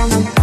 Thank you.